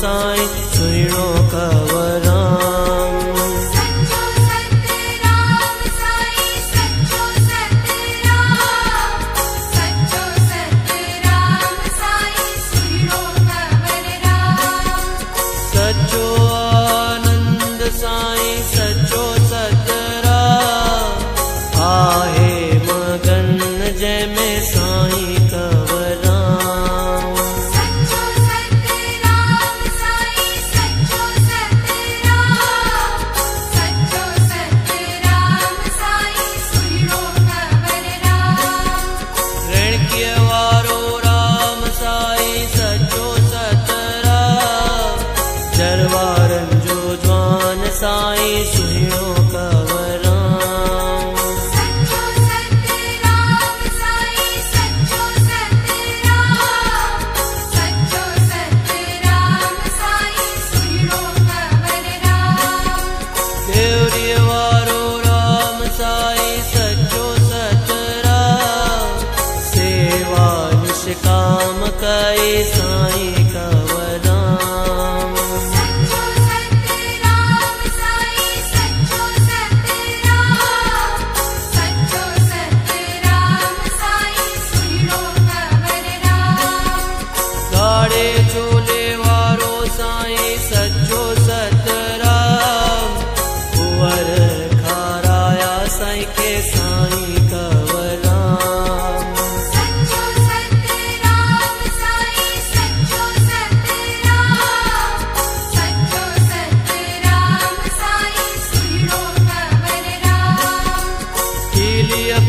在脆弱。साई सचो सचरा सेवा निष्काम कई साई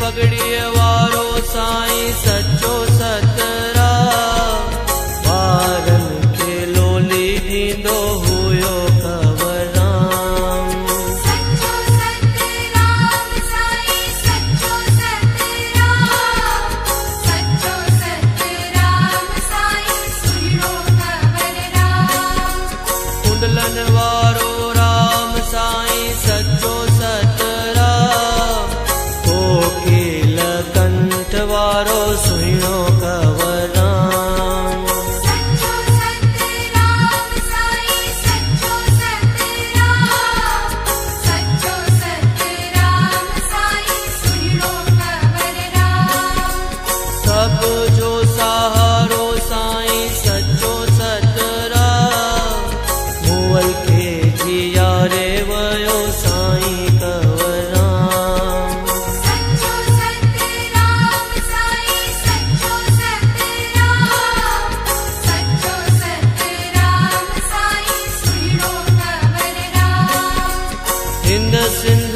वगड़िए वारो साईं सचो सत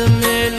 Hallelujah.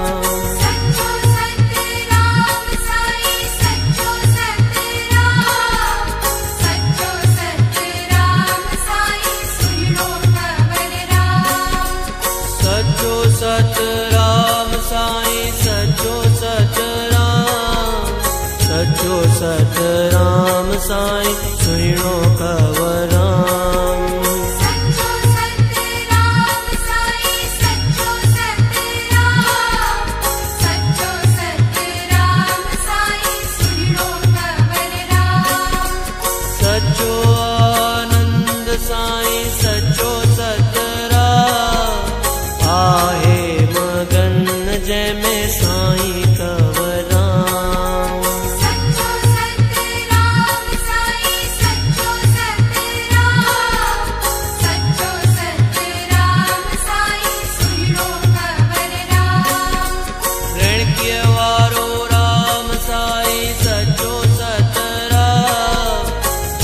తావు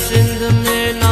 सिंध में ना